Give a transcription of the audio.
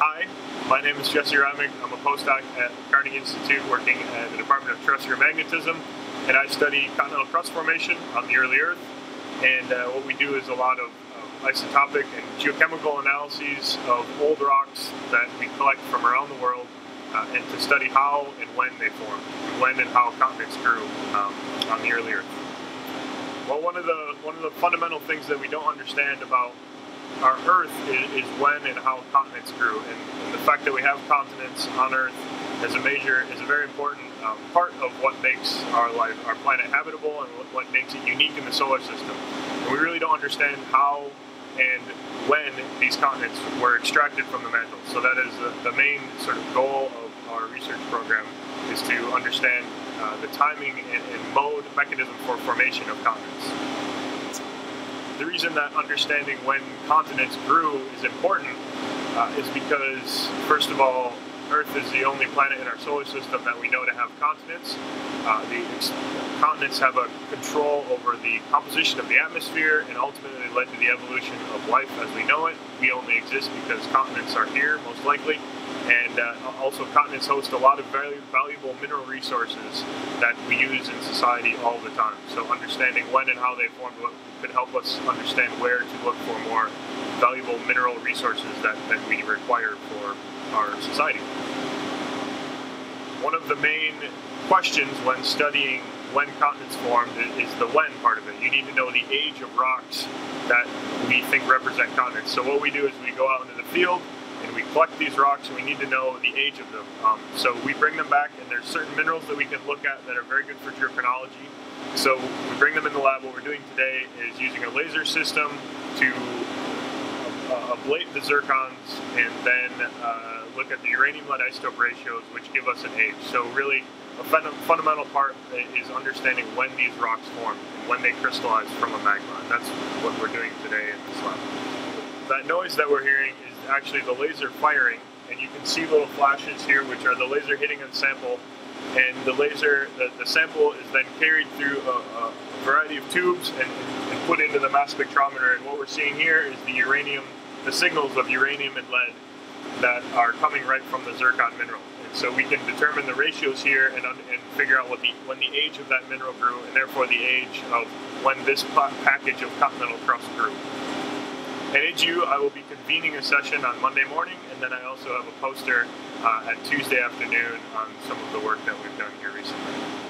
Hi, my name is Jesse Reimink. I'm a postdoc at Carnegie Institute working at the Department of Terrestrial Magnetism, and I study continental crust formation on the early Earth. And uh, what we do is a lot of uh, isotopic and geochemical analyses of old rocks that we collect from around the world uh, and to study how and when they formed, when and how continents grew um, on the early Earth. Well, one of the one of the fundamental things that we don't understand about our Earth is, is when and how continents grew, and, the fact that we have continents on Earth as a major is a very important um, part of what makes our life, our planet habitable, and what, what makes it unique in the solar system. And we really don't understand how and when these continents were extracted from the mantle. So that is the, the main sort of goal of our research program is to understand uh, the timing and, and mode mechanism for formation of continents. The reason that understanding when continents grew is important uh, is because, first of all, Earth is the only planet in our solar system that we know to have continents. Uh, the continents have a control over the composition of the atmosphere and ultimately led to the evolution of life as we know it. We only exist because continents are here, most likely. And uh, also, continents host a lot of very valuable mineral resources that we use in society all the time. So, understanding when and how they formed could help us understand where to look for more valuable mineral resources that, that we require for our society. One of the main questions when studying when continents formed is the when part of it. You need to know the age of rocks that we think represent continents. So what we do is we go out into the field and we collect these rocks and we need to know the age of them. Um, so we bring them back and there's certain minerals that we can look at that are very good for geochronology. So we bring them in the lab. What we're doing today is using a laser system to uh, ablate the zircons and then uh, look at the uranium lead isotope ratios, which give us an age. So really, a fun- fundamental part is understanding when these rocks form and when they crystallized from a magma. And that's what we're doing today in this lab. That noise that we're hearing is actually the laser firing, and you can see little flashes here, which are the laser hitting a sample and the laser, the, the sample is then carried through a, a variety of tubes and, and, put into the mass spectrometer. And what we're seeing here is the uranium, the signals of uranium and lead that are coming right from the zircon mineral. And so we can determine the ratios here and, and figure out what the when the age of that mineral grew, and therefore the age of when this package of continental crust grew. At AGU, I will be convening a session on Monday morning, and then I also have a poster uh, at Tuesday afternoon on some of the work that we've done here recently.